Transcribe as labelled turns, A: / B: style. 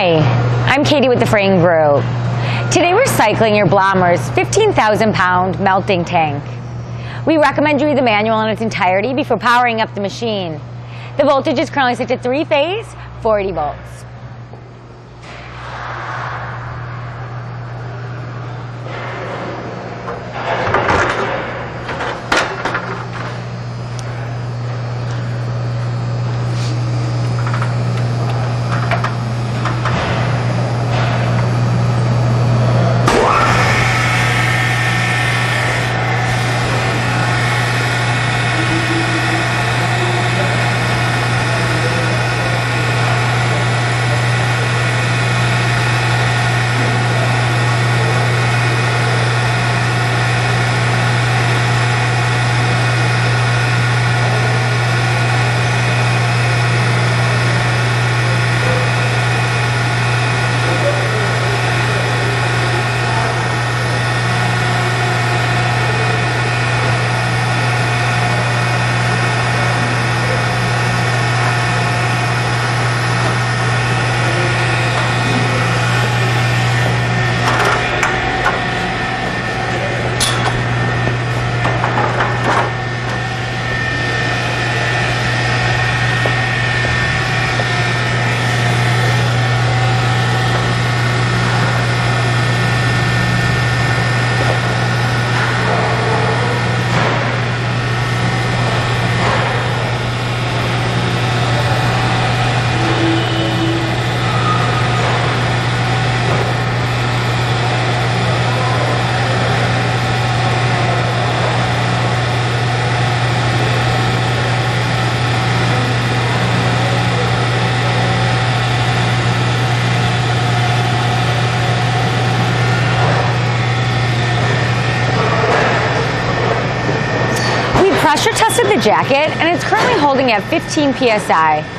A: Hi, I'm Katie with the Frain Group. Today we're cycling your Blommer's 15,000 pound melting tank. We recommend you read the manual in its entirety before powering up the machine. The voltage is currently set to three phase, 40 volts. Pressure tested the jacket and it's currently holding at 15 psi.